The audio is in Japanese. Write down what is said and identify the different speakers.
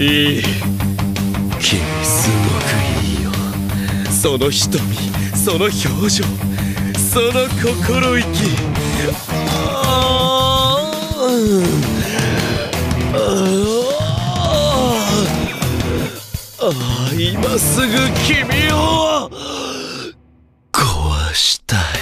Speaker 1: いい。君すごくいいよ。その瞳その表情その心意気。ああ今すぐ君を壊したい。